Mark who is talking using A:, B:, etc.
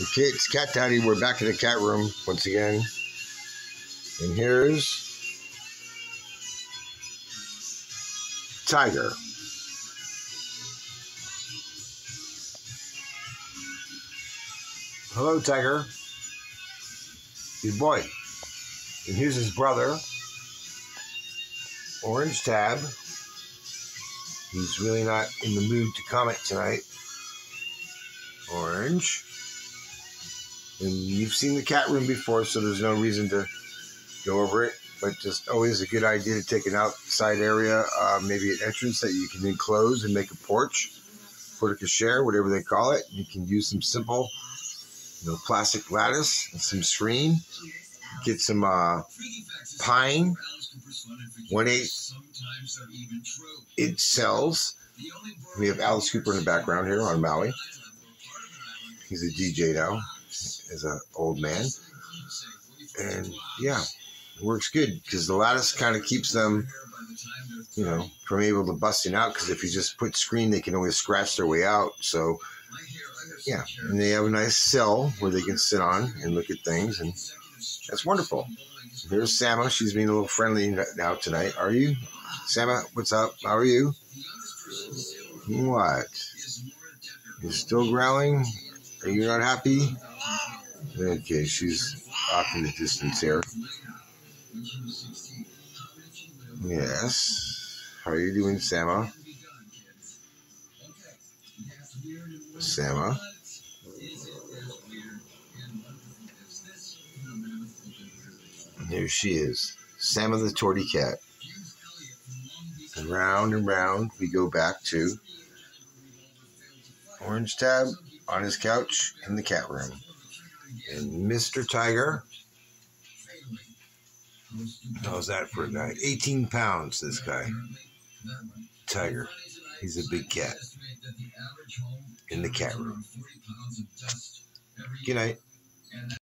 A: The kids, Cat Daddy, we're back in the cat room once again. And here's Tiger. Hello, Tiger. Good boy. And here's his brother, Orange Tab. He's really not in the mood to comment tonight. Orange. And you've seen the cat room before, so there's no reason to go over it. But just always a good idea to take an outside area, uh, maybe an entrance that you can enclose and make a porch, porte cochere, whatever they call it. You can use some simple, you know, plastic lattice and some screen. Get some uh, pine, one eight it sells. We have Alice Cooper in the background here on Maui. He's a DJ now, as an old man, and yeah, it works good because the lattice kind of keeps them, you know, from able to busting out. Because if you just put screen, they can always scratch their way out. So yeah, and they have a nice cell where they can sit on and look at things, and that's wonderful. Here's Sama. She's being a little friendly now tonight. Are you, Sama? What's up? How are you? What? You're still growling? Are you not happy? Okay, she's off in the distance here. Yes. How are you doing, Sama? Sama? There she is, Sama the Torti Cat. And round and round we go back to Orange Tab on his couch in the cat room. And Mr. Tiger, how's that for a guy? 18 pounds, this guy. Tiger. He's a big cat. In the cat room. Good night.